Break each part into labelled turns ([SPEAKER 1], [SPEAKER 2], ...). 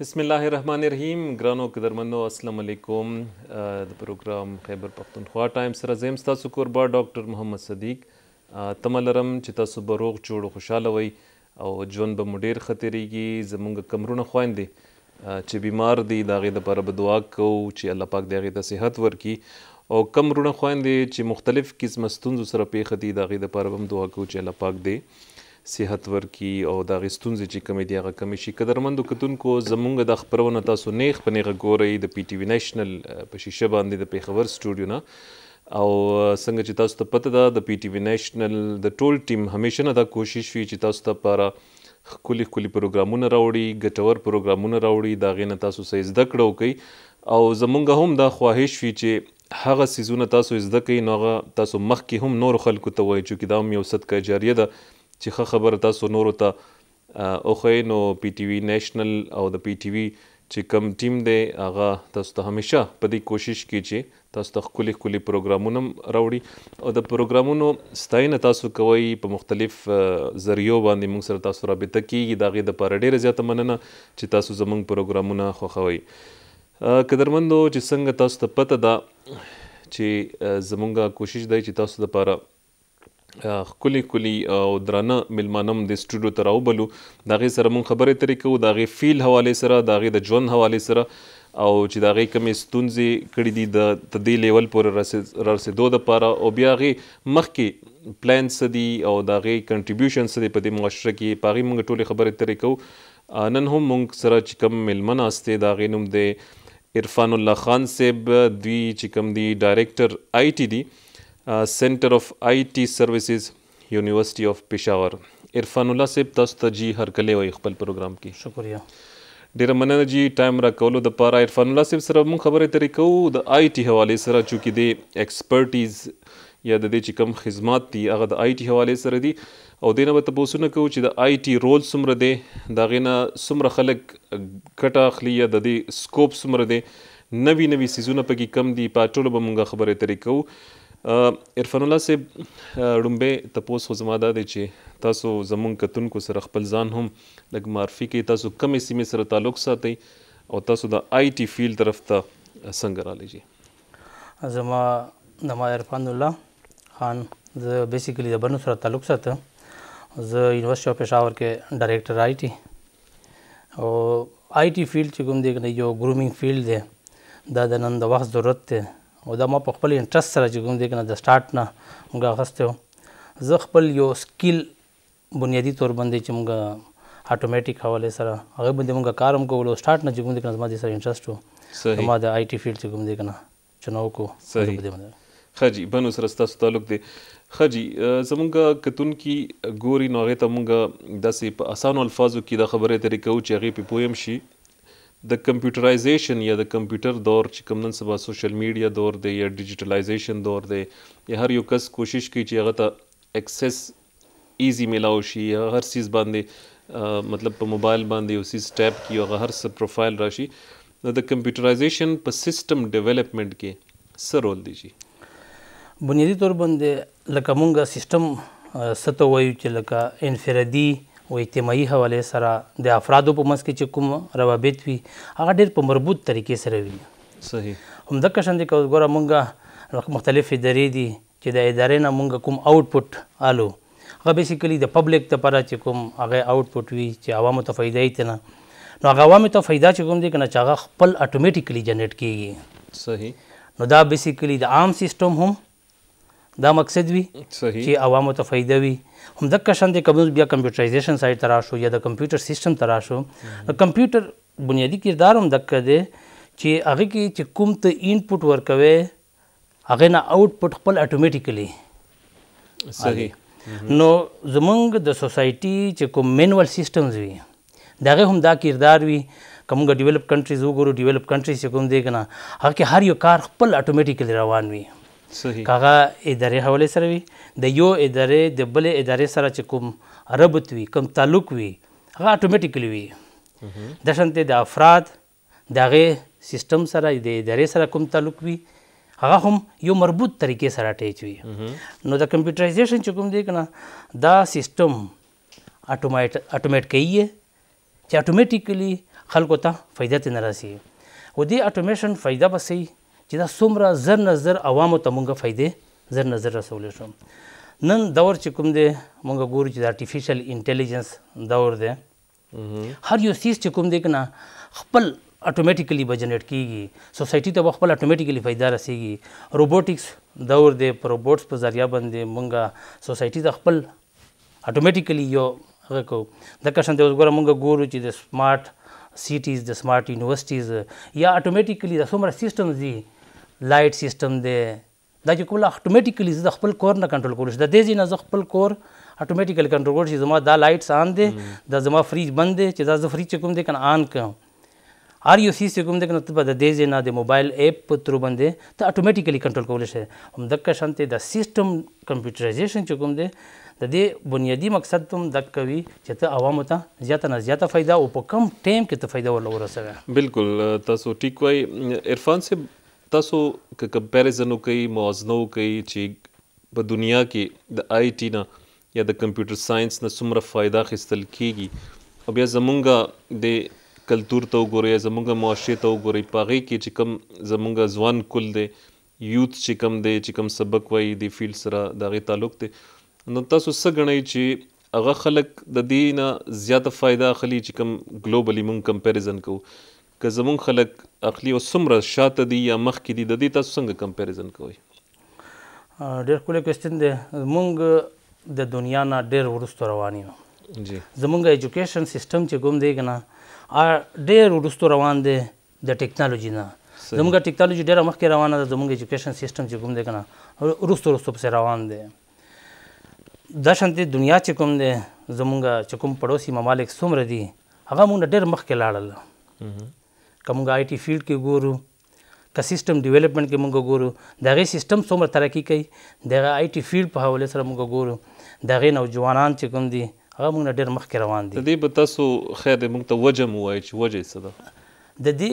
[SPEAKER 1] بسم الله الرحمن الرحیم ګرانو قدرمنو السلام علیکم د پروګرام خیبر پښتونخوا ټایم سره زم تاسو کوربه ډاکټر محمد صدیق تمه لرم چې تاسو به روغ جوړ خوشاله وئ او ژوند به مو ډیر خترېږي زمونږ کمرونه خويندې چې بیمار دي د هغې دپاره به دعا کوو چې الله پاک د هغې ته صحت ورکړي او کم وروڼه خویندې چې مختلف قسمه ستونزو سره پیښه دي د هغې دپاره به هم دعا کوو چې الله پاک دې صحت ورکړي او د هغې ستونزې چې کمې دي هغه کمې شي. قدرمندو کتونکو زمونږ دا خپرونه تاسو نېغ په نېغه ګورئ د پي ټي وي نېشنل په شیشه باندې د پېښور سټوډیو نه او څنګه چې تاسو ته پته ده د پي ټي وي نېشنل د ټول ټیم همیشه نه دا کوشش وي چې تاسو ته پاره ښکلي ښکلي پروګرامونه راوړي ګټور پروګرامونه راوړي د هغې نه تاسو څه زده کړه وکړئ او زمونږ هم دا خواهش وي چې هغه څیزونه تاسو زده کړئ نو هغه تاسو مخکې هم نورو خلکو ته وایئ چونکې دا هم یو صدقه جاریه ده چې ښه خبره تاسو نورو ته وښئ نو پي ټي وي نیشنل او د پي ټي وي چې کوم ټیم دی هغه تاسو ته همیشه په دې کوشش کوي چې تاسو ته ښکلي ښکلي پروګرامونه راوړي او د پروګرامونو ستاینه تاسو کوئ په مختلف ذریعو باندې موږ سره تاسو رابطه کیږي د هغې دپاره ډېره زیاته مننه چې تاسو زموږ پروګرامونه خوښوئ قدرمندو چې څنګه تاسو ته پته ده چې زمونږ کوشش دی چې تاسو لپاره خکلی کلی او درانه ملمانم د سټوډیو ته راوبلو دا غي سره مون خبرې ترې کوو دا غي فیل حواله سره دا غي د ژوند حواله سره او چې دا غي کمې ستونزې کړې دي د تدې لیول پورې رسیدو د پاره او بیا غي مخکې پلان سدي او دا غي کنټریبیوشن سدي په دې معاشره کې پاغي مونږ ټوله خبرې ترې کوو نن هم مونږ سره چې کوم میلمه ناست دی د هغې نوم دی عرفان الله خان صیب دوی چې کوم دی ډایریکټر آی ټي دي سنټر اف آی ټي سرویسز یونیورسټي اف پېښور عرفان الله صیب تاسو ته جی هرکلی وایي خپل پروګرام کې
[SPEAKER 2] شکریا
[SPEAKER 1] ډیره مننه جی ټایم را کولو د پاره عرفان الله صاحب سره مونږ خبرې ترې کوو د آی ټي حواله سره چونکی دی ایکسپرټیز یا د دې چې کوم خدمات دي هغه د آی ټي حواله سره دي او دې نه به تپوسونه کوو چې د آی ټي رول څومره دی، د هغې نه څومره خلک ګټه اخلي یا د دې سکوپ څومره دی، نوي نوي څیزونه په کې کوم دي، په ټولو به مونږ خبرې اترې کوو. عرفان الله صیب ړومبی تپوس خو زما دا دی چې تاسو زمونږ کتونکو سره خپل ځان هم لږ معرفي کړئ، تاسو کومې سیمې سره تعلق ساتئ او تاسو د آی ټي فیلډ طرف ته څنګه راغلئ جي؟
[SPEAKER 2] زما نام عرفان الله خان زه بیسیکلی د برنو سره تعلق ساتم زه یونیورسټي اف پېښور کې ډایریکټر آی ټي او آی ټي فیلډ چې کوم دی کنه یو ګرومینګ فیلډ دی دا د نن د وخت ضرورت دی او دا ما په خپل انټرست سره چې کوم دی کنه د سٹارټ نه موږ اخیستی زه خپل یو سکیل بنیادی طور باندی چه مونږ اټومیټیک حواله سره هغه باندی مونږ کار هم کولو سټارټ نه چه کوم دی کنه زما دی سره انټرست وو صحیح ما د آی ټی فیلډ چه کوم دی کنه چنه وکو
[SPEAKER 1] صحیح ښه جی بنو سره ستاسو تعلق دی ښه جی زمونږ کتونکی ګوری نو هغه ته مونږ داسی په اسانو الفاظو کی دا خبری تری کوو چه هغه پی پوه هم شی د کمپیوټرایزیشن یا د کمپیوټر دور چه کوم نن سبا سوشل میډیا دور دی یا ډیجیټلایزیشن دور دی یا هر یو کس کوشش کوي چه هغه ته اکسس ایزی میلاو شی هغه هر سیز باندی مطلب په موبایل باندی یو سیز ټیپ کی هغه هر څه پروفایل راشی نو د کمپیوټرایزیشن په سیستم ډیولپمنټ کی څه رول دی جی
[SPEAKER 2] بنیادی طور باندی لکه مونږ سیستم څه ته وایو چی لکه انفرادی او اجتماعی حواله سره د افرادو په منځ کی چی کوم روابط وی هغه ډیر په مربوط طریقی سره وی
[SPEAKER 1] صحیح
[SPEAKER 2] همدقشان دی که اوس ګوره مونږ مختلف اداری دی چې د ادارې نه مونږ کوم اوټ پوټ الو هغه بیسیکلی د پبلک لپاره چې کوم هغه اوټ پوټ وي چې عوامو ته فائدې ته نه نو هغه عوامو ته فائدہ چې کوم دي کنه چې هغه خپل اتوماتیکلی جنریټ کیږي
[SPEAKER 1] صحیح
[SPEAKER 2] نو دا بیسیکلی د عام سیستم هم دا مقصد وي
[SPEAKER 1] چې
[SPEAKER 2] عوامو ته فائدہ وي هم د کشن د کمپیوټر بیا کمپیوټرایزیشن سایت ترا شو یا د کمپیوټر سیستم ترا شو نو کمپیوټر بنیادی کردار هم دک دی چې هغه کې چې کوم ته انپوټ ورکوي هغه نه اوټ پټ خپل اټومیټیکلی
[SPEAKER 1] صحیح
[SPEAKER 2] نو زمونږ د سوسایټي چې کوم مینوال سیستمز وي دغه هم دا کردار وي کومګه ډیولپ کنټریز وګورو ډیولپ کنټریز چې کوم دی کنه هغه کې هر یو کار خپل اتوماتیکلی روان وي
[SPEAKER 1] صحیح
[SPEAKER 2] کاغه ادارې حواله سره وي د یو ادارې د بل ادارې سره چې کوم ربط وي کوم تعلق وي هغه اتوماتیکلی وي د شانته د افراد د هغه سیستم سره د ادارې سره کوم تعلق وي هغه هم یو مربوط طریقې سره اټیچ وي نو د کمپیوټرایزیشن چې کوم دی کنه دا سیستم اټومیټ اټومیټ کوي چې اټومیټیکلی خلکو ته فائدہ ته نه راسي و دې اټومیشن فائدہ بسي چې دا څومره زر نه زر عوامو ته مونږه فائدې زر نه زر رسول شو نن دور چې کوم دی مونږ ګورو چې د ارتفیشل انټیلیجنس دور دی هر یو څیز چې کوم دی کنه خپل اټومیټیکلی به جنریټ کیږي سوسایټي ته به خپل اټومیټیکلی فائدہ رسیږي روبوټکس دور دی پر روبوټس په ذریعہ باندې مونږه سوسایټي ته خپل اټومیټیکلی یو هغه کو د کشن دی اوس ګوره مونږ ګورو چې د سمارټ سیټیز د سمارټ یونیورسټیز یا اټومیټیکلی د څومره سیستمز دي لایټ سیستم دی دا چې کوم لا اټومیټیکلی زه د خپل کور نه کنټرول کول شي د دې ځای نه زه خپل کور اټومیټیکل کنټرول کول شي زما دا لایټس آن دی دا زما فریج بند دی چې دا زه فریج چې کوم دی کنه آن کوم هر یو سیس چې کوم دی کنه ته به د دې ځای نه د موبایل اپ په ترو باندې ته اټومیټیکلی کنټرول کولی شي همدقه شان دی د سیسټم کمپیوټرایزیشن چې کوم دی د دې بنیادي مقصد هم دک کوي چې ته عوامو ته زیاته نه زیاته فایده او په کم ټیم کې ته فایده ورله ورسوي
[SPEAKER 1] بالکل تاسو ټیک وای عرفان صاحب تاسو که کمپیریزن وکړئ، موازنه وکړئ چې په دنیا کې د آی ټي نه یا د کمپیوټر ساینس نه څومره فایده اخیستل کیږي او بیا زمونږ د کلتور ته وګورئ یا زمونږ معاشرې ته وګورئ په هغې کې چې کوم زمونږ ځوان کل دی یوت چې کوم دی چې کوم سبق وایي دې فیلډ سره د هغې تعلق دی نو تاسو څه ګڼئ چې هغه خلک د دې نه زیاته فایده اخلي چې کوم ګلوبلي مونږ کمپیریزن کوو که زموږ خلک عقلي او څومره شاته دي یا مخکې دي د دې تاسو څنګه کمپیریزن کوئ؟
[SPEAKER 2] ډېر ښکلی کوېسچن دی. موږ د دنیا نه ډېر وروسته روان یو.
[SPEAKER 1] جی.
[SPEAKER 2] زموږ ایجوکېشن سیسټم چې کوم دی که نه ډېر وروسته روان دی د ټیکنالوجي نه. زموږ ټیکنالوجي ډېره مخکې روانه ده زموږ ایجوکېشن سیسټم چې کوم دی که نه وروسته وروسته پسې روان دی. دا شانتې دنیا چې کوم دی زموږ چې کوم پړوسي ممالک څومره دي هغه مونږ نه ډېر مخکې لاړل که مونږ آی ټي فیلډ کې ګورو که سیستم ډیولپمنټ کې مونږ ګورو د هغې سیستم څومره ترقي کوي د هغه آی ټي فیلډ په حوالې سره مونږ ګورو د هغې نوجوانان چې کوم دي هغه مونږ نه ډېر مخکې روان دي
[SPEAKER 1] د دې به تاسو خیر دی مونږ ته وجه مو وایي چې وجه یې څه ده
[SPEAKER 2] د دې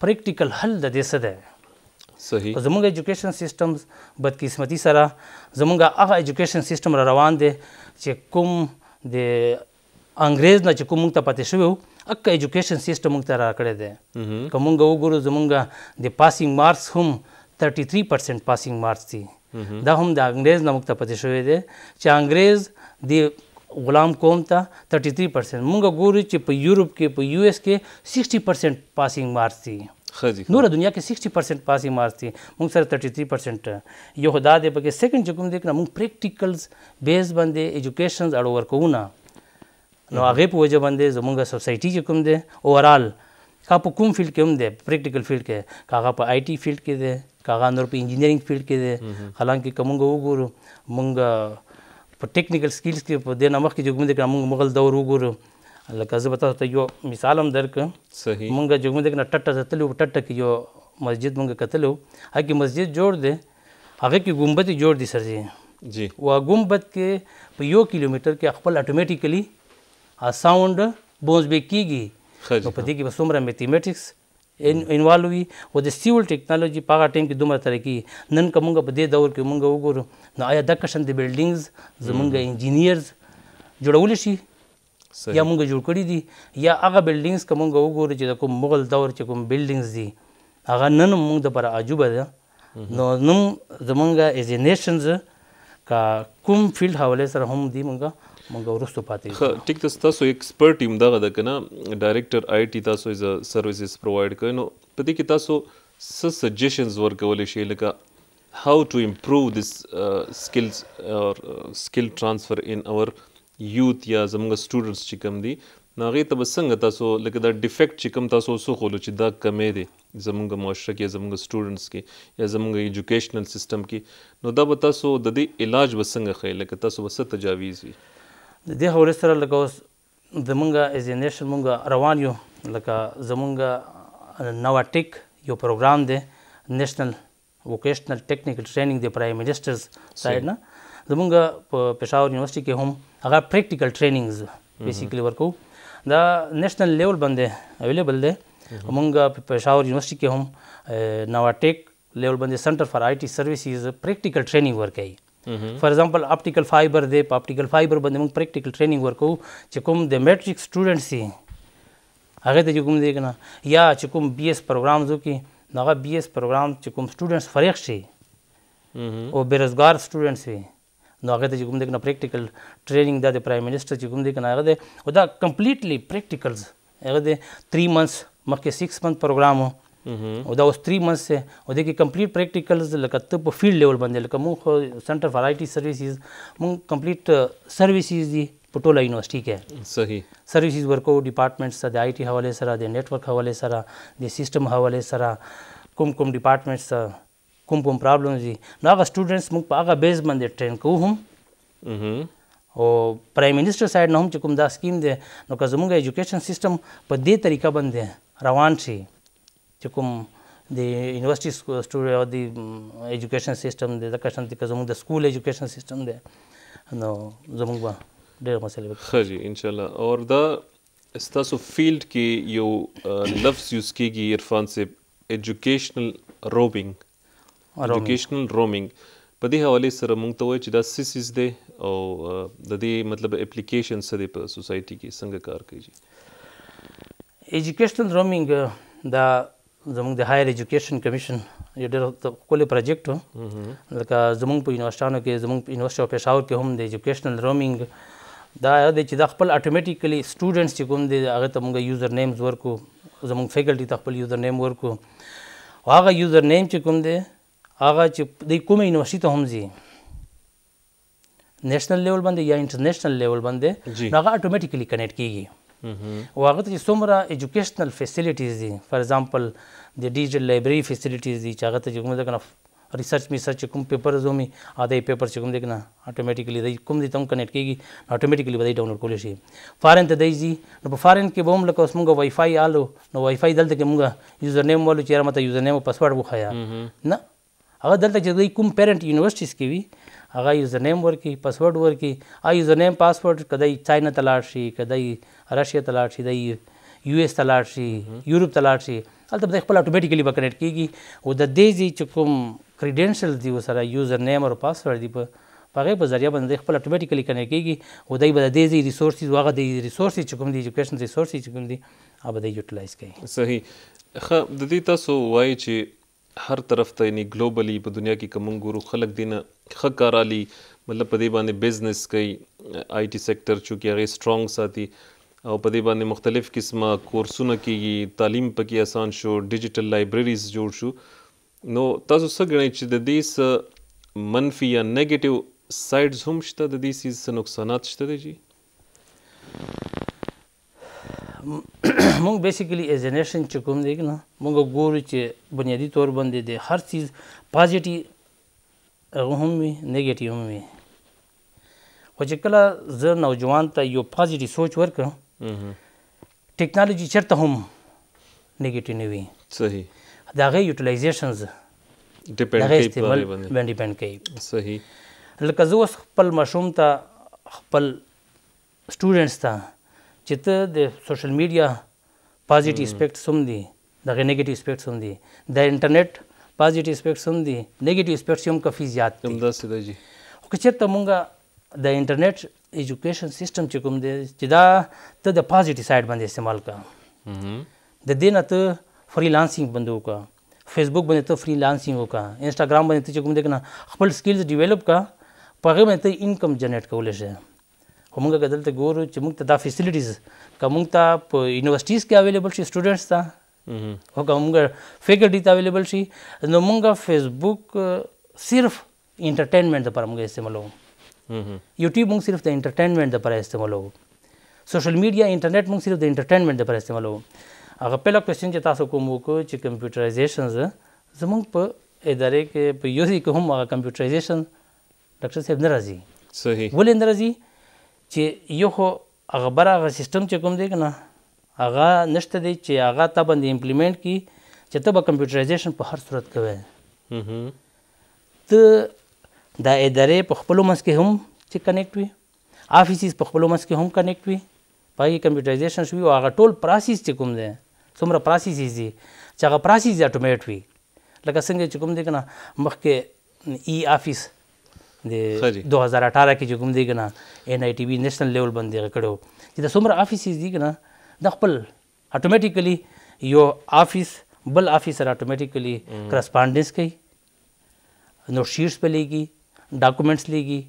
[SPEAKER 2] پريکټيکل حل د دې څه دی؟
[SPEAKER 1] صحیح.
[SPEAKER 2] خو زمونږ ايجوکيشن سيستم بد قسمتي سره زمونږ هغه ايجوکيشن سيستم را روان دی چې کوم د انګريز نه چې کوم مونږ ته پاتې شوی وو اکه ايجوکيشن سيستم مونږ ته راکړی دی. که مونږ وګورو زمونږ د پاسينګ مارکس هم 33% پاسينګ مارکس دي. دا هم د انګریز نه موږ ته پتې شوی دی چې انګریز د غلام قوم ته 33% موږ ګورو چې په یورپ کې په یو اس کې 60% پاسینګ مارکس دي نور دنیا کې 60% پاسي مارکس دي موږ سره 33% یو خدا دې پکې سیکنډ چې کوم دې کنه موږ پریکټیکلز بیس باندې ایجوکیشنز اړو ورکوونه نو هغه په وجه باندې زمونږ سوسايټي چې کوم دی اوورال کا په کوم فیلډ کې هم دی پریکټیکل فیلډ کې کاغه په آی ټي فیلډ کې دی کاغه نور په انجینرینګ فیلډ کې دی حالانکه کومګه وګورو مونږ په ټیکنیکل سکیلز کې په دې نامخ کې چې کوم دی مونږ مغل دور وګورو لکه زه به تاسو ته یو مثال هم درک
[SPEAKER 1] صحیح
[SPEAKER 2] مونږ جګمه دغه ټټه زتلو ټټه کې یو مسجد مونږ کتلو هغه مسجد جوړ دی هغه کې ګمبتې جوړ دي سر جی
[SPEAKER 1] جی
[SPEAKER 2] وا ګمبت کې په یو کیلومتر کې خپل اتوماتیکلی ساوند بونز بیک کیږي نو په دې کې به څومره میتھمیټکس انوالو وي او د سیول ټیکنالوژي په هغه ټیم کې دومره ترقي نن که موږ په دې دور کې موږ وګورو نو آیا دغه شان د بلډینګز زمونږ انجینیرز جوړولی شي یا مونږ جوړ کړی دي یا هغه بلډینګز که مونږ وګورو چې د کوم مغل دور چې کوم بلډینګز دي هغه نن مونږ د پر عجوبه ده نو نن زمونږ ایز نیشنز کا کوم فیلډ حواله سره هم دی مونږه مونږ ورستو پاتې
[SPEAKER 1] خو ټیک ته تاسو ایکسپرت ټیم دغه د کنه ډایریکټر آی ټی تاسو از سرویسز پروواید کوي نو په دې کې تاسو څه سجیشنز ورکول شي لکه how to improve this uh, skills or uh, skill transfer in our یوت یا زمونږ سټوډنټس چی کوم دی نو هغه ته به څنګه تاسو لکه دا ډیفیکټ چی کوم تاسو اوس وښولو چی دا کمی دی زمونږ معاشره کی یا زمونږ سټوډنټس کی یا زمونږ ایجوکیشنل سیستم کی نو دا به تاسو ددی علاج به څنګه ښیی لکه تاسو به څه تجاویز
[SPEAKER 2] وی. ددی حولی سره لکه اوس زمونږ ایز ای نیشن مونږ روان یو لکه زمونږ نوه ټیک یو پروګرام دی نیشنل ووکیشنل ټیکنیکل ټریننګ د پرایم منسټرز سایډ نه زمونږ په پېښور یونیورسټي کې هم هغه پریکټیکل ټریننګز بیسیکلی ورکو دا نېشنل لیول باندې اویلیبل دی مونږ په پېښور یونیورسټي کې هم نواټیک لیول باندې سنټر فار آی ټي سرویسز پریکټیکل ټریننګ ورکوي فار ایگزامپل اپټیکل فایبر دی په اپټیکل فایبر باندې موږ پریکټیکل ټریننګ ورکو چې کوم د میټریک سټوډنټس دي هغه ته چې کوم ځای کنه یا چې کوم بي اس پروګرامز وکي نو هغه بي اس پروګرام چې کوم سټوډنټس فارغ شي او بیروزګار سټوډنټس وي نو هغه ته چې کوم دی کنه پریکټیکل ټریننګ دا د پرایم منسټر چې کوم دی کنه هغه دی او دا کمپلیټلی پریکټیکلز هغه دی 3 منث مخکې 6 منث پروګرام وو او دا اوس 3 منث دی او د کې کمپلیټ پریکټیکلز لکه ته په فیلډ لیول باندې لکه مونږ سنټر فار آی ټي سرویسز مونږ کمپلیټ سرویسز دي په ټوله یونیورسټی کی
[SPEAKER 1] صحیح
[SPEAKER 2] سرویسز ورکوو ډیپارټمنټس ته د آی ټی حوالی سره د نیټ ورک حوالی سره د سیستم حوالی سره کوم کوم ډیپارټمنټس ته کوم کوم پرابلمز دي نو هغه سټوډنټس موږ په هغه بیس باندې ټرین کوو هم او پرایم منسټر سایډ نه هم چې کوم دا سکیم دی نو که زموږ ایجوکیشن سیستم په دې طریقه باندې روان شي چې کوم د یونیورسټي سټوډنټ او د ایجوکیشن سیستم دی ځکه شانتي که زموږ د سکول ایجوکیشن سیستم دی نو زموږ به ډېر مسلې وکړي
[SPEAKER 1] ښه جی ان شاء الله اور دا ستاسو فیلډ کې یو لفظ یوز کیږي عرفان صاحب ایجوکیشنل روبینګ ایجوکیشنل رومینګ په دې حوالې سره موږ ته وایي چې دا څه څیز دی او د دې مطلب اپلیکیشن څه دی په سوسایټي کې څنګه کار کوي جی
[SPEAKER 2] ایجوکیشنل رومینګ دا زموږ د هایر ایجوکیشن کمیشن یو ډېر ښکلی پروجیکټ و لکه زموږ په یونیورسټانو کې زموږ په یونیورسټي اف پېښور کې هم د ایجوکیشنل رومینګ دا دی چې دا خپل اټومیټیکلی سټوډنټس چې کوم دی هغه ته موږ یوزر نیمز ورکو زموږ فیکلټي ته خپل یوزر نیم ورکو او هغه یوزر نیم چې کوم دی هغه چې د کومې یونیورسيټي ته هم ځي نېشنل لیول باندې یا انټرنیشنل لیول باندې نو هغه اتوماتیکلی کنیکټ کیږي او هغه ته چې څومره ایجوکیشنل فیسیلیټیز دي فار ایگزامپل د ډیجیټل لایبرری فیسیلیټیز دي چې هغه ته چې کوم ځای کنه ریسرچ می سرچ کوم پیپر زو می او دی پیپر چې کوم دی کنه اټومیټیکلی دی کوم دی تم کنیکټ کیږي نو اټومیټیکلی به دی ډاونلوډ کولی شي فارن ته دی زی نو په فارن کې به هم لکه اوس مونږ وای فای آلو نو وای فای دلته کې مونږ یوزر نیم والو چې ماته یوزر نیم او پاسورډ وخایا نه هغه دلته چې دی کوم پیرنټ یونیورسټیز کې وي هغه یوزر نیم ورکی پاسورډ ورکی ا یوزر نیم پاسورډ کدی چاینا ته لاړ شي کدی رشیا ته لاړ شي دی یو ایس ته لاړ شي یورپ ته لاړ شي هلته به د خپل اټومټیکلی به کنیکټ کیږی او د دی ځی چه کوم کریډینشل دی ورسره یوزر نیم اور پاسورډ دی په هغه په ذریعه باندې خپل اټومټیکلی کنیکټ کیږی او دی به د دی ځی ریسورسز او هغه دی ریسورسز چه کوم دی ایجوکیشن ریسورسز چه کوم دی هغه به دی یوټیلایز کوی.
[SPEAKER 1] صحیح ښه د دی تاسو وایی چه هر طرف ته یعنی ګلوبلی په دنیا کی که مونږ ګورو خلک دی نه ښه کار الی مطلب په دی باندی بیزنس کوی آی ټی سیکټر چونکی هغه سترونګ ساتی او په دې باندې مختلف قسمه کورسونه کېږي، تعلیم په کې اسان شو، ډیجیټل لایبرریز جوړ شو، نو تاسو څه ګڼئ چې د دې څه منفي یا نیګیټیو سایډز هم شته، د دې څیز څه نقصانات شته دی جی؟
[SPEAKER 2] مونږ بیسیکلی ایز ا نیشن چې کوم دی کنه مونږ ګورو چې بنیادی طور باندې د هر څیز پازیټي هغه هم وي نیګیټیو هم وي خو چې کله زه نوجوان ته یو پازیټیو سوچ ورکړم ټیکنالوژي چرته هم نیگیټیو نه وي
[SPEAKER 1] صحیح
[SPEAKER 2] دا غي یوټیلایزیشنز
[SPEAKER 1] ډیپند کوي په هغه
[SPEAKER 2] باندې ډیپند کوي
[SPEAKER 1] صحیح
[SPEAKER 2] لکه زه اوس خپل مشوم ته خپل سټوډنټس ته چې ته د سوشل میډیا پازیټیو اسپیکټس هم دي دغه نیګیټیو اسپیکټس هم دي د انټرنیټ پازیټیو اسپیکټس هم دي نیګیټیو اسپیکټس هم کافي زیات دي
[SPEAKER 1] همداسې ده جی
[SPEAKER 2] خو که چېرته مونږ د انټرنیټ ایجوکیشن سیستم چې کوم دی چې دا ته د پازیټیو سایډ باندې استعمال کړه د دې نه ته فری لانسینګ باندې وکړه فیسبوک باندې ته فری لانسینګ وکړه انسټاګرام باندې ته چې کوم دی کنه خپل سکلز ډیولپ کړه په هغه باندې ته انکم جنریټ کولی شې خو موږ که دلته ګورو چې موږ ته دا فیسیلیټیز که موږ ته په یونیورسټیز کې اویلیبل شي سټوډنټس ته او که موږ فیکلټي ته اویلیبل شي نو موږ فیسبوک صرف انټرټینمنټ لپاره موږ استعمالوو یوټیوب موږ صرف د انټرټینمنټ لپاره استعمالوو سوشل میډیا انټرنیټ موږ صرف د انټرټینمنټ لپاره استعمالوو هغه پهله کوېسچن چې تاسو کوم وکړو چې کمپیوټرایزیشنز زموږ په ادارې کې په یو ځای کې هم هغه کمپیوټرایزیشن ډاکټر صاحب نه راځي
[SPEAKER 1] صحیح
[SPEAKER 2] ولې نه راځي چې یو خو هغه بر هغه سیستم چې کوم دی که نه هغه نشته دی چې هغه تا باندې امپلیمنټ کړي چې ته به کمپیوټرایزیشن په هر صورت
[SPEAKER 1] کوې
[SPEAKER 2] ته دا ادارې په خپلو منځ کې هم چې کنیکټ وي آفیسز په خپلو منځ کې هم کنیکټ وي په هغې کمپیوټرایزیشن شوي او هغه ټول پراسیس چې کوم دی څومره پراسیسز دي چې هغه پراسیس اټومیټ وي لکه څنګه چې کوم دی که نه مخکې ای آفیس د 2018 کې چې کوم دی کنه ان آی ټي وی نېشنل لیول باندې هغه کړو چې د څومره آفیسز دي کنه د خپل اتوماتیکلی یو آفیس بل آفیس سره اتوماتیکلی کرسپانډنس کوي نو شیټس په لګي ډاکومېنټس لګي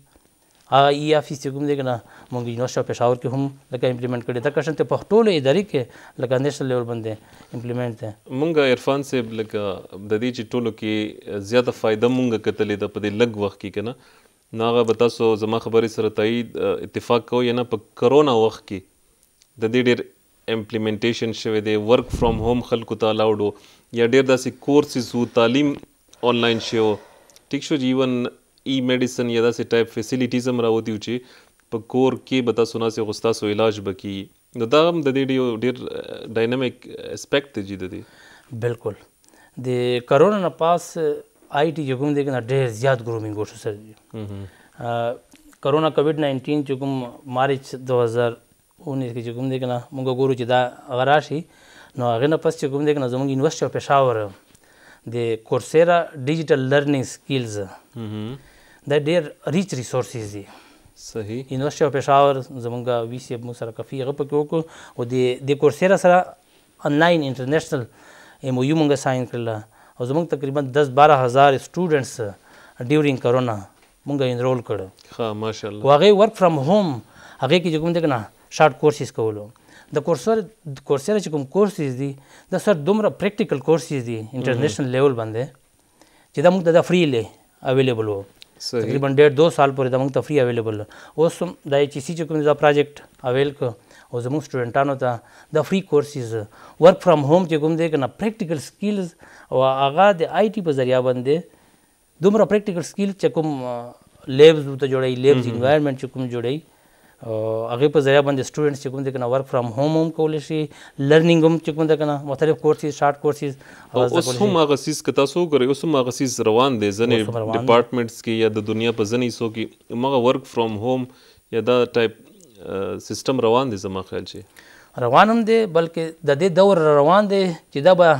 [SPEAKER 2] هغه ای افیس چې کوم دی کنه مونږ یونیورسټي اف پېښور کې هم لکه امپلیمنټ کړی دغه شان ته په ټولو اداري کې لکه نیشنل لیول باندې امپلیمنټ دی.
[SPEAKER 1] مونږ عرفان صاحب لکه د دې چې ټولو کې زیاته فایده مونږ کتلې ده په دې لږ وخت کې کنه نو هغه به تاسو زما خبرې سره تایید اتفاق کوئ یا نه په کرونا وخت کې د دې ډېر امپليمنټيشن شوی دی ورک فرام هوم خلکو ته الاوډ وو يا ډير داسې کورسز وو تعليم انلاين شوی وو ټيک شو جي ايون اي ميډيسن يا داسې ټايپ فيسيليټيز هم راوتي وو چي په کور کي به تاسو ناست يئ خو ستاسو علاج به کيږي نو دا هم ددې ډيو ډير ډايناميک اسپيکټ دی جي ددې
[SPEAKER 2] بلکل د کرونا نه پاس آی ټي چې کوم دی کنه ډېر زیات ګرومینګ وشو سر
[SPEAKER 1] جی
[SPEAKER 2] کرونا کووډ 19 چې کوم مارچ 2000 اونیز کې چې کوم دی کنه موږ ګورو چې دا هغه راشي نو هغه نه پس چې کوم دی کنه زموږ یونیورسيټي اف پېښور د کورسيرا ډیجیټل لرنینګ سکیلز دا ډیر ریچ ریسورسز دي
[SPEAKER 1] صحیح
[SPEAKER 2] یونیورسيټي اف پېښور زمونږ وی سی مو سره کافي هغه پکې وکړو او د د کورسيرا سره انلاین انټرنیشنل ایم او یو مونږه ساين کړل او زمونږ تقریبا 10 12000 سټوډنټس ډیورینګ کرونا مونږ انرول کړ
[SPEAKER 1] ښه ماشاءالله
[SPEAKER 2] وغه ورک فرام هوم هغه کې کوم دغه نه شارټ کورسز کولو د کورسر کورسر چې کوم کورسز دي د سر دومره پریکټیکل کورسز دي انټرنیشنل لیول باندې چې دا موږ د فری لې اویلیبل وو تقریبا ډېر دوه سال پورې د موږ تفریح اویلیبل اوس هم د ایچ سی چې کوم دا پروجیکټ اویل کو او زموږ سټوډنټانو ته د فری کورسز ورک فرام هوم چې کوم دی کنه پریکټیکل سکلز او هغه د آی ټي په ذریعہ باندې دومره پریکټیکل سکیل چې کوم لیبز ته جوړي لیبز انوایرنمنت چې کوم جوړي هغه په ذریعہ باندې سټوډنټس چې کوم د کنه ورک فرام هوم هم کول شي لرنینګ هم چې کوم د کنه مختلف کورسز شارټ کورسز
[SPEAKER 1] اوس هم هغه سیس که تاسو وګورئ اوس هم هغه سیس روان دی ځنې ډپارټمنټس کې یا د دنیا په ځنې حصو کې مغه ورک فرام هوم یا دا ټایپ سیستم روان دی زما خیال چې
[SPEAKER 2] روان هم دی بلکې د دې دور روان دی چې دا به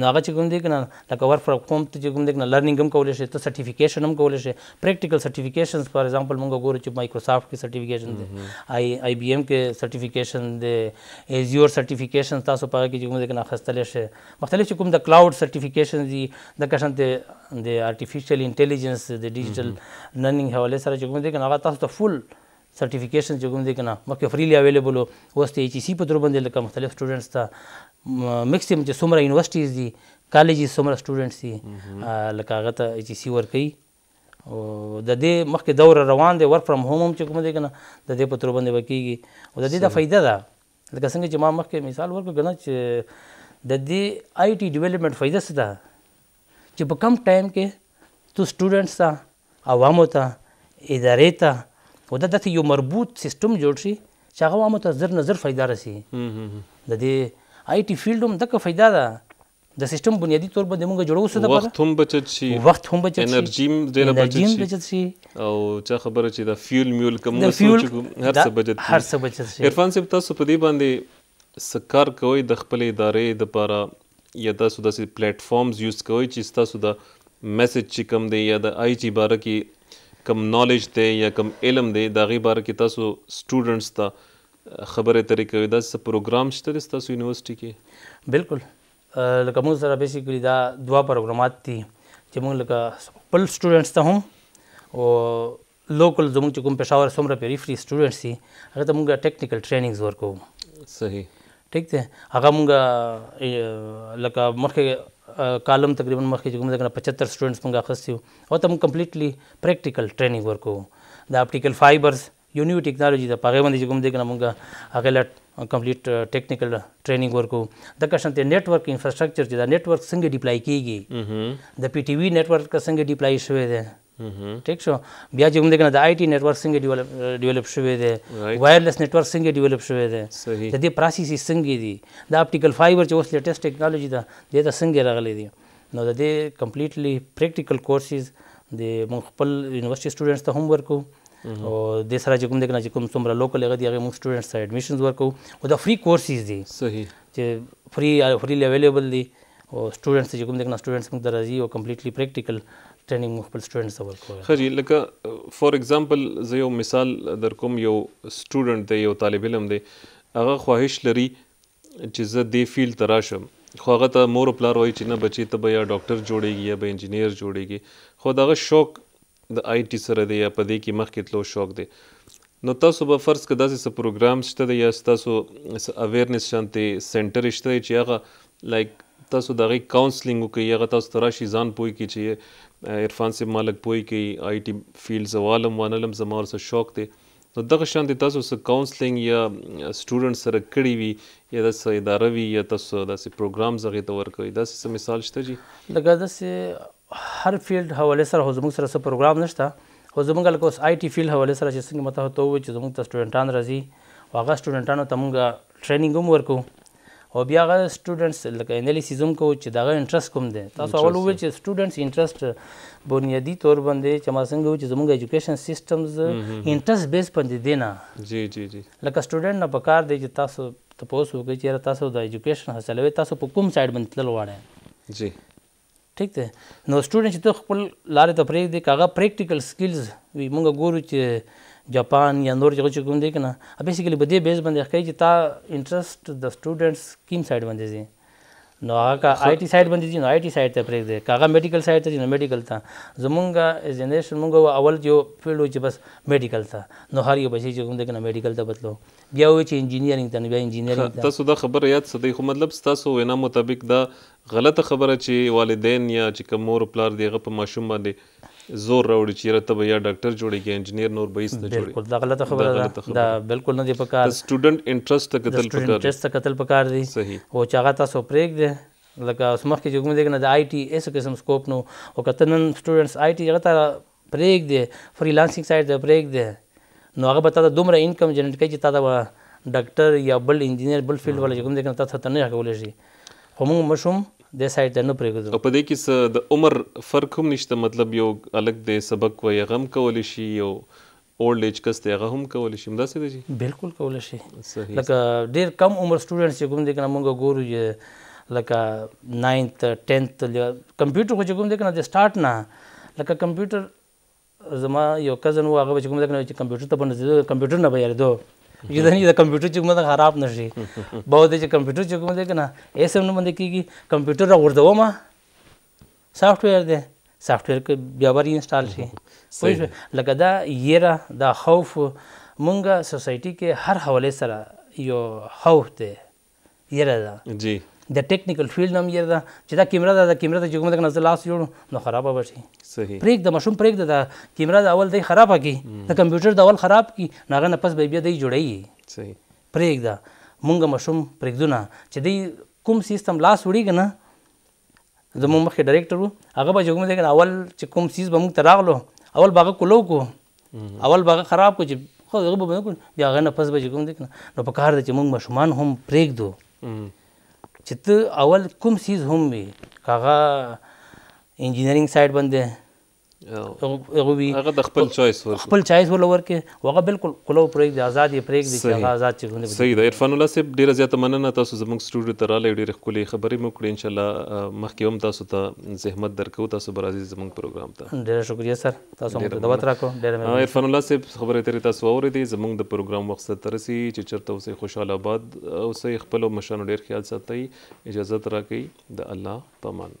[SPEAKER 2] نو هغه چې کوم دی کنه لکه ورک فرام هوم ته چې کوم دی کنه لرنینګ هم کولای شي ته سرټیفیکیشن هم کولای شي پریکټیکل سرټیفیکیشنز فار ایگزامپل مونږ ګورو چې مایکروسافټ کې سرټیفیکیشن دی آی آی بی ایم کې سرټیفیکیشن دی ایزیور سرټیفیکیشن تاسو په هغه کې چې کوم دی کنه اخیستلی شي مختلف چې کوم د کلاوډ سرټیفیکیشن دي د کشن ته د آرټیفیشل انټیلیجنس د ډیجیټل لرنینګ حواله سره چې کوم دی کنه هغه تاسو ته فل سرټیفیکیشن چې کوم دی کنه مخکې فریلی اویلیبل و اوس ته ایچ ای سی په تر باندې لکه مختلف سټوډنټس ته میکسیمم چې څومره یونیورسټیز دي کالجز څومره سټوډنټس دي لکه هغه ته ایچ ای سی ورکوي او د دې مخکې دور روان دی ورک فرام هوم هم چې کوم دی کنه د دې په تر باندې وکیږي او د دې د فائدہ ده لکه څنګه چې ما مخکې مثال ورکړ کنه چې د دې آی ټي ډیولپمنٹ فائدہ څه ده چې په کم ټایم کې تو سټوډنټس ته عوامو ته، ادارې ته او دا داسې یو مربوط سیستم جوړ شي چې هغه عوامو ته زر نه زر فایده رسي. د دې آی ټي فیلډ هم دکه فایده ده. د سیستم بنیادي طور باندې موږ جوړو څه لپاره؟
[SPEAKER 1] وخت هم بچت شي.
[SPEAKER 2] وخت هم بچت شي.
[SPEAKER 1] انرژي هم ډېره بچت شي.
[SPEAKER 2] انرژي هم
[SPEAKER 1] بچت شي. او چا خبره چې دا فیول میول که
[SPEAKER 2] موږ سوچ وکړو
[SPEAKER 1] هر څه بچت شي.
[SPEAKER 2] هر څه بچت شي.
[SPEAKER 1] عرفان صاحب تاسو په دې باندې څه کار کوئ د خپلې ادارې لپاره؟ یا تاسو داسې پلیټ فارمز یوز کوئ چې ستاسو دا میسج چې کوم دی یا د آی جی باره کې کوم نالیج دی یا کوم علم دی د هغې باره کې تاسو سټوډنټس ته خبرې اترې کوي داسې څه پروګرام شته دی ستاسو یونیورسټي کې
[SPEAKER 2] بالکل لکه موږ سره بیسیکلی دا دوه پروګرامات دي چې موږ لکه خپل سټوډنټس ته هم او لوکل زموږ چې کوم پېښور څومره پېریفري سټوډنټس دي هغه ته موږ ټیکنیکل ټریننګز ورکوو
[SPEAKER 1] صحیح
[SPEAKER 2] ټیک دی هغه موږ لکه مخکې کالم تقریبا مخکې چې کوم ځای نه 75 سټوډنټس موږ اخیستي وو او ته موږ کمپلیټلی پریکټیکل ټریننګ ورکوو د اپټیکل فایبرز یو نیو ټیکنالوژي ده په هغې باندې چې کوم ځای نه موږ هغه له کمپلیټ ټیکنیکل ټریننګ ورکو د کشن ته نت ورک انفراستراکچر چې دا نت ورک څنګه ډیپلای کیږي د پی ټی وی نت ورک څنګه ډیپلای شوی دی ټیک شو بیا چې موږ دغه د آی ټي نتورک څنګه ډیولپ ډیولپ شوی دی وایرلیس نتورک څنګه ډیولپ شوی دی د دې پروسس څنګه دي د اپټیکل فایبر چې اوس لیټیسټ ټیکنالوژي ده د ته څنګه راغلي دي نو د دې کمپلیټلی پریکټیکل کورسز د موږ خپل یونیورسيټي سټوډنټس ته هم ورکو او د سره چې کوم د کنه چې کوم څومره لوکل هغه دی هغه موږ سټوډنټس ته اډمیشنز ورکو او دا فری کورسز دي
[SPEAKER 1] صحیح
[SPEAKER 2] چې فری فری اویلیبل دي او سټوډنټس چې کوم دغه سټوډنټس موږ درځي او کمپلیټلی پریکټیکل ټریننګ موږ خپل سټوډنټس ته ورکوو
[SPEAKER 1] خو جی لکه فار ایگزامپل زه یو مثال در کوم یو سټوډنټ دی یو طالب علم دی هغه خواهش لري چې زه دې فیلډ ته راشم خو هغه ته مور او پلار وایي چې نه بچې ته به یا ډاکټر جوړېږي یا به انجینیر جوړېږي خو دغه شوق د آی ټی سره دی یا په دی کی مخکی تلو شوق دی نو تاسو به فرض که داسی څه پروګرامز شته دی یا ستاسو څه اویرنیس شانتی سنټری شته دی چی هغه لایک تاسو د هغی کاونسلینګ وکی هغه تاسو ته راشی ځان پوه کی چی عرفان صیب ما لږ پوه کی آی ټی فیلډ زه والم وانلم زما ورسره شوق دی نو دغه شانتی تاسو څه کاونسلینګ یا سټوډنټ سره کړی وی یا داسی څه اداره وی یا تاسو داسی پروګرامز هغی ته ورکړی داسی څه مثال شته جی.
[SPEAKER 2] لکه داسی هر فیلډ حوالې سره خو زموږ سره څه پروګرام نشته خو زموږ لکه اوس آی ټی فیلډ حوالې سره چې څنګه مو تاسو ته وویل چې زموږ ته سټوډنټان راځي او هغه سټوډنټانو ته موږ ټریننګ هم ورکو او بیا هغه سټوډنټس لکه انالیسیز هم کوو چې دغه انټرست کوم دی تاسو اول وویل چې سټوډنټس انټرست بنیادی طور باندې چې ما څنګه و چې زموږ ایجوکیشن سیستمز انټرست بیس باندې دی نه
[SPEAKER 1] جی جی جی
[SPEAKER 2] لکه سټوډنټ نه پکار دی چې تاسو تاسو وکړئ چې تاسو د ایجوکیشن حاصلوي تاسو په کوم سایډ باندې تلل غواړئ
[SPEAKER 1] جی
[SPEAKER 2] ټیک دی نو سټوډنټ چې ته خپل لارې ته پرېږدې که هغه پریکټیکل سکلز وي موږ ګورو چې جاپان یا نور چې کوم دی که نه بیسیکلي په دې بیس باندې ښکاري چې تا انټرسټ د سټوډنټس کوم سایډ باندې ځي نو هغه که آی ټي سایډ باندې ځي نو آی ټي سایډ ته پرېږدې که هغه میډیکل سایډ ته ځي نو میډیکل ته زمونږ ایز جنریشن مونږ اول یو فیلډ و چې بس میډیکل ته نو هر یو بچی چې کوم دی که نه میډیکل ته بتلو بیا وایي چې انجینیرینګ ته نو بیا انجینیرینګ ته
[SPEAKER 1] تاسو دا خبره یاد ساتئ خو مطلب ستاسو وینا مطابق دا غلطه خبره چی والدین یا چی کوم مور او پلار دی هغه په ماشوم باندی زور راوړی چی یاره ته به یا ډاکټر جوړی که انجنیر نور به هیڅ نه
[SPEAKER 2] جوړی بلکل دا غلطه خبره ده دا بلکل نه دی پکار د
[SPEAKER 1] سټوډنټ انټرست ته کتل پکار دی د سټوډنټ
[SPEAKER 2] انټرست ته کتل پکار دی او چی هغه تاسو پریږدی لکه اوس مخکی چی کوم دی کنه د آی ټی هیڅ قسم سکوپ نه وو او که ته نن سټوډنټس آی ټی هغه ته پرېږدې فریلانسینګ سایټ ته پرېږدې نو هغه به تا ته دومره انکم جنریټ کوي چې تا ته به ډاکټر یا بل انجینر بل فیلډ والا چې کوم دی کنه تا ته نه کولی شي خو موږ مشوم د سایټ ته نه پرېږدو او
[SPEAKER 1] په دې کې څه د عمر فرق هم نشته مطلب یو الک دی سبق وایي هغه هم کولی شي یو اولډ ایج کس دی هغه هم کولی شي همداسې ده
[SPEAKER 2] جی. بلکل کولی شي لکه ډیر کم عمر سټوډنټس چې کوم دی کنه مونږ ګورو چې لکه ناینت ټینت کمپیوټر خو چې کوم دی کنه د سٹارټ نه لکه کمپیوټر زما یو کزن و هغه چې کوم دی کنه چې کمپیوټر ته باندې کمپیوټر نه به یریدو چې دا نه د کمپیوټر چې کوم دی خراب نشي به د چې کمپیوټر چې کوم دی کنه ایسم نه باندې کیږي کمپیوټر غورځوم سافټ ویر دی سافټ ویر کې بیا ور انسټال شي پوه شو لکه دا یره دا خوف مونږه سوسایټي کې هر حواله سره یو خوف دی یره دا
[SPEAKER 1] جی
[SPEAKER 2] د ټیکنیکل فیلډ نم یره دا چې دا کیمرا دا د کیمرا ته چې کوم دغه نظر لاس جوړ نو خرابه بشي
[SPEAKER 1] صحیح
[SPEAKER 2] پریک د مشوم پریک د کیمرا د اول دی خرابه کی د کمپیوټر د اول خراب کی ناغه نه پس به بیا دی جوړی
[SPEAKER 1] صحیح
[SPEAKER 2] پریک دا مونږه مشوم پریک دونه چې دی کوم سیستم لاس وړي کنه زموږ مخکې ډایرکټر وو هغه به چې کوم ځای کې اول چې کوم څیز به موږ ته راغلو اول به هغه کولو کو اول به هغه خراب کو چې خو هغه به نه بیا هغه نه پس به چې کوم ځای کې نو په کار ده چې موږ ماشومان هم پرېږدو چې ته اول کوم څیز هم وي که هغه انجینرینګ سایډ باندې هغه وی
[SPEAKER 1] هغه د خپل چويس ور
[SPEAKER 2] خپل چويس ول ورکه هغه بالکل کولو پرېګ دی آزاد یې پرېګ دی چې هغه آزاد چې غونډه
[SPEAKER 1] صحیح ده عرفان الله صاحب ډیره زیاته مننه تاسو زموږ سټوډیو ته رااله ډیره خولي خبرې مو کړې ان شاء الله مخکې هم تاسو ته زحمت درکو تاسو برازي زموږ پروګرام ته
[SPEAKER 2] ډیره شکریا سر تاسو مو ته دعوت راکو ډیره مهرباني
[SPEAKER 1] عرفان الله صاحب خبرې ترې تاسو اورې دي زموږ د پروګرام وخت سره ترسي چې چرته اوسې خوشاله آباد اوسې خپل مشرانو ډیر خیال ساتي اجازه راکړي د الله پامان